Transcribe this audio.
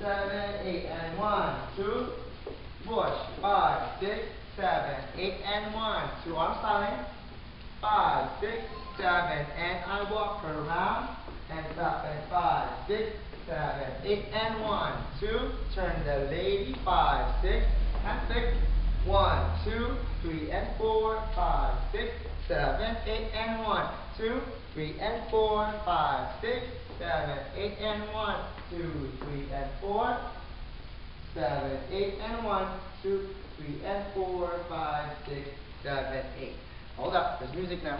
seven, eight, and one, two, push, five, six, seven, eight, and one, two arms starting, five, six, seven, and I walk around, and stop and five, six, seven, eight, and one, two, turn the lady, five, six, two, three, and four, five, six, seven, eight, and one, two, three, and four, five, six, seven, eight, and one, two, three, and four, seven, eight, and one, two, three, and four, five, six, seven, eight. Hold up, there's music now.